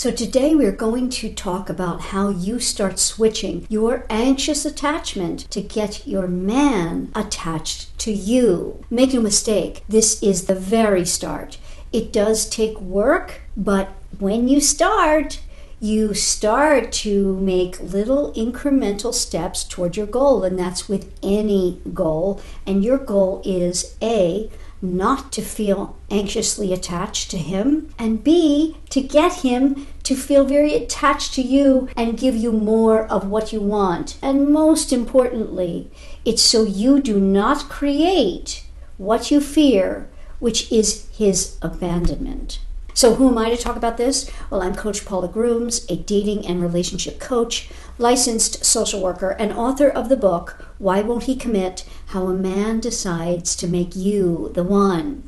So, today we're going to talk about how you start switching your anxious attachment to get your man attached to you. Make no mistake, this is the very start. It does take work, but when you start, you start to make little incremental steps toward your goal, and that's with any goal. And your goal is A, not to feel anxiously attached to him, and B, to get him to feel very attached to you and give you more of what you want. And most importantly, it's so you do not create what you fear, which is his abandonment. So, who am I to talk about this? Well, I'm Coach Paula Grooms, a dating and relationship coach, licensed social worker, and author of the book, Why Won't He Commit? How a Man Decides to Make You the One.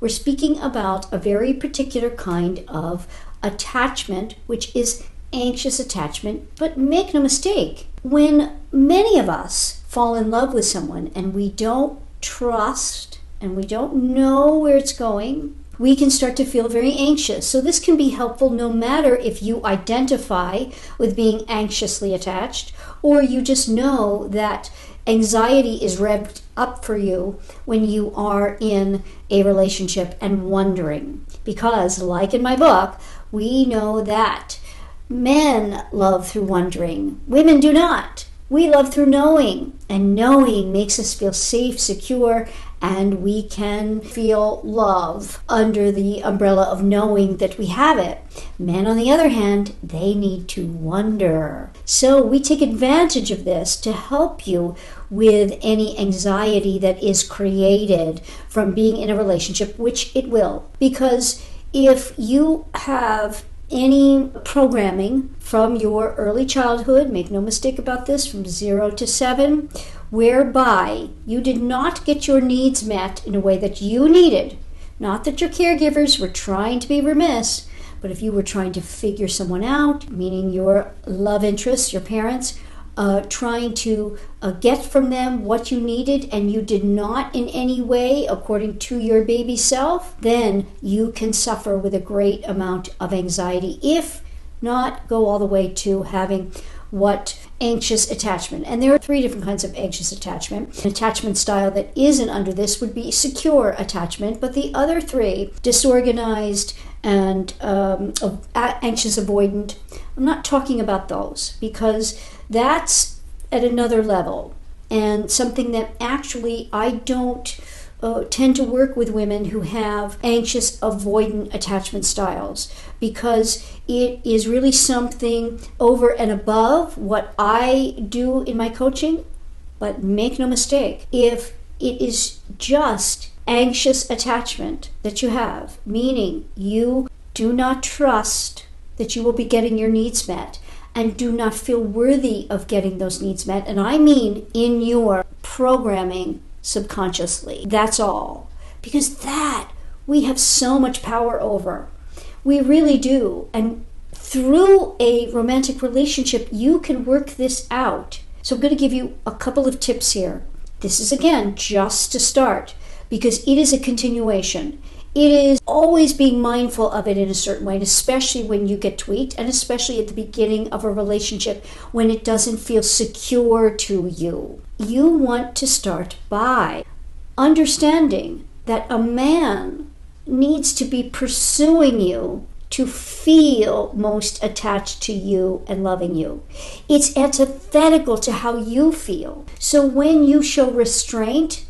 We're speaking about a very particular kind of attachment, which is anxious attachment. But make no mistake, when many of us fall in love with someone and we don't trust and we don't know where it's going, we can start to feel very anxious. So, this can be helpful no matter if you identify with being anxiously attached or you just know that anxiety is revved up for you when you are in a relationship and wondering. Because, like in my book, we know that men love through wondering, women do not. We love through knowing, and knowing makes us feel safe, secure, and we can feel love under the umbrella of knowing that we have it. Men, on the other hand, they need to wonder. So we take advantage of this to help you with any anxiety that is created from being in a relationship, which it will. Because if you have any programming from your early childhood, make no mistake about this, from zero to seven, whereby you did not get your needs met in a way that you needed. Not that your caregivers were trying to be remiss, but if you were trying to figure someone out, meaning your love interests, your parents, uh, trying to uh, get from them what you needed and you did not in any way according to your baby self, then you can suffer with a great amount of anxiety, if not go all the way to having what anxious attachment. And there are three different kinds of anxious attachment. An attachment style that isn't under this would be secure attachment, but the other three, disorganized and um, anxious avoidant, I'm not talking about those because that's at another level and something that actually I don't uh, tend to work with women who have anxious avoidant attachment styles because it is really something over and above what I do in my coaching. But make no mistake, if it is just anxious attachment that you have, meaning you do not trust that you will be getting your needs met and do not feel worthy of getting those needs met, and I mean in your programming subconsciously. That's all. Because that we have so much power over. We really do. And through a romantic relationship, you can work this out. So I'm going to give you a couple of tips here. This is again just to start because it is a continuation. It is always being mindful of it in a certain way, and especially when you get tweaked, and especially at the beginning of a relationship when it doesn't feel secure to you you want to start by understanding that a man needs to be pursuing you to feel most attached to you and loving you. It's antithetical to how you feel. So when you show restraint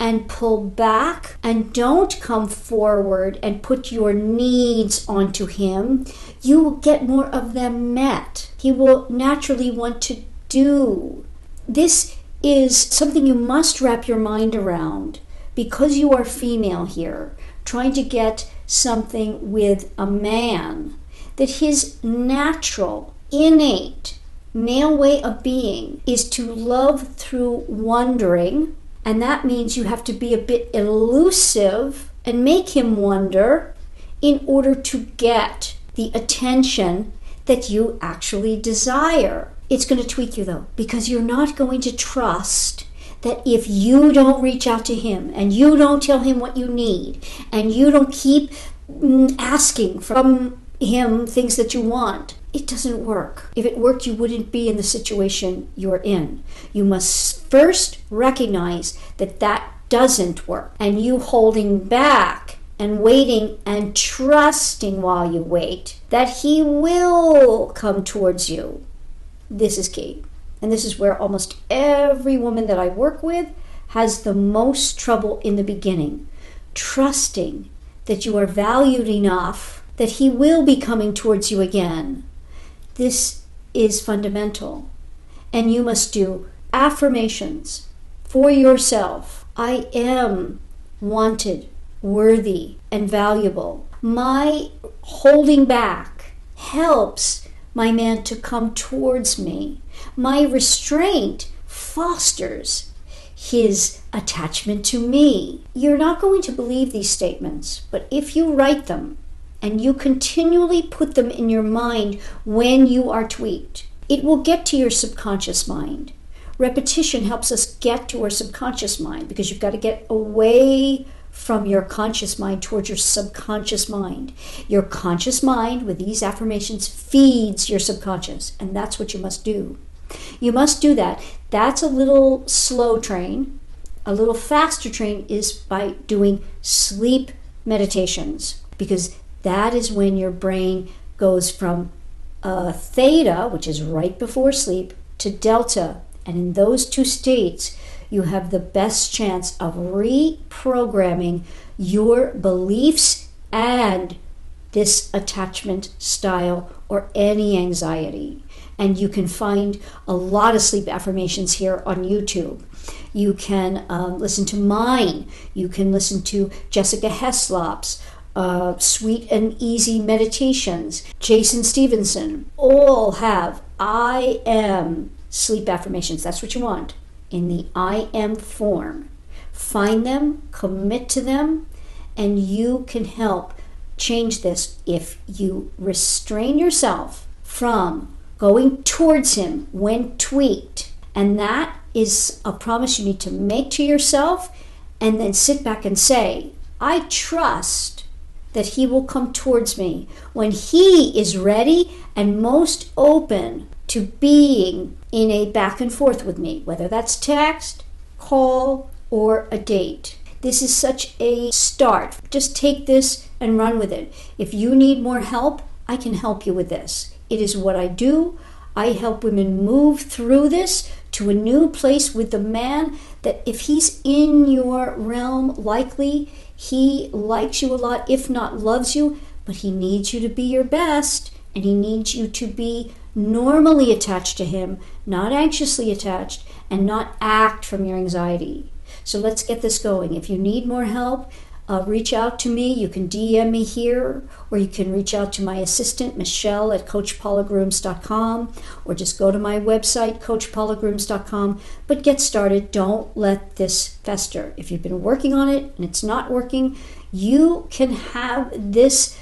and pull back and don't come forward and put your needs onto him, you will get more of them met. He will naturally want to do. This is something you must wrap your mind around because you are female here, trying to get something with a man, that his natural, innate male way of being is to love through wondering, and that means you have to be a bit elusive and make him wonder in order to get the attention that you actually desire. It's going to tweak you though, because you're not going to trust that if you don't reach out to him and you don't tell him what you need and you don't keep mm, asking from him things that you want. It doesn't work. If it worked, you wouldn't be in the situation you're in. You must first recognize that that doesn't work. And you holding back and waiting and trusting while you wait that he will come towards you. This is key. And this is where almost every woman that I work with has the most trouble in the beginning. Trusting that you are valued enough that he will be coming towards you again. This is fundamental. And you must do affirmations for yourself. I am wanted, worthy, and valuable. My holding back helps my man to come towards me. My restraint fosters his attachment to me. You're not going to believe these statements, but if you write them and you continually put them in your mind when you are tweaked, it will get to your subconscious mind. Repetition helps us get to our subconscious mind because you've got to get away from your conscious mind towards your subconscious mind. Your conscious mind, with these affirmations, feeds your subconscious, and that's what you must do. You must do that. That's a little slow train. A little faster train is by doing sleep meditations because that is when your brain goes from uh, theta, which is right before sleep, to delta. And in those two states, you have the best chance of reprogramming your beliefs and this attachment style or any anxiety. And you can find a lot of sleep affirmations here on YouTube. You can um, listen to mine. You can listen to Jessica Heslop's uh, Sweet and Easy Meditations. Jason Stephenson all have I am sleep affirmations. That's what you want in the I am form. Find them, commit to them, and you can help change this if you restrain yourself from going towards Him when tweaked. And that is a promise you need to make to yourself, and then sit back and say, I trust that He will come towards me when He is ready and most open to being in a back and forth with me, whether that's text, call, or a date. This is such a start. Just take this and run with it. If you need more help, I can help you with this. It is what I do. I help women move through this to a new place with the man that if he's in your realm, likely he likes you a lot, if not loves you, but he needs you to be your best and he needs you to be normally attached to him, not anxiously attached, and not act from your anxiety. So let's get this going. If you need more help, uh, reach out to me. You can DM me here, or you can reach out to my assistant, Michelle, at CoachPaulagrooms.com, or just go to my website, CoachPaulagrooms.com. But get started. Don't let this fester. If you've been working on it and it's not working, you can have this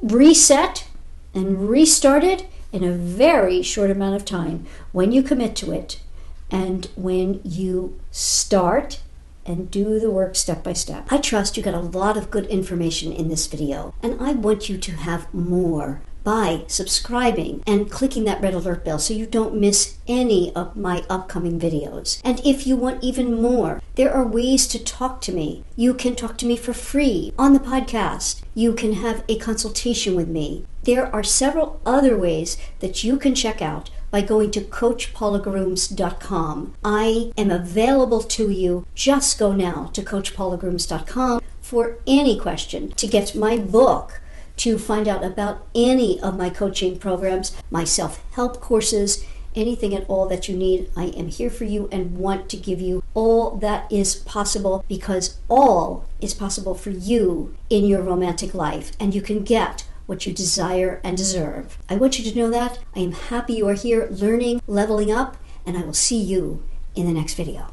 reset and restarted in a very short amount of time when you commit to it and when you start and do the work step by step. I trust you got a lot of good information in this video, and I want you to have more by subscribing and clicking that red alert bell so you don't miss any of my upcoming videos. And if you want even more, there are ways to talk to me. You can talk to me for free on the podcast. You can have a consultation with me. There are several other ways that you can check out by going to CoachPaulagrooms.com. I am available to you. Just go now to CoachPaulagrooms.com for any question to get my book to find out about any of my coaching programs, my self help courses, anything at all that you need. I am here for you and want to give you all that is possible because all is possible for you in your romantic life, and you can get what you desire and deserve. I want you to know that. I am happy you are here learning, leveling up, and I will see you in the next video.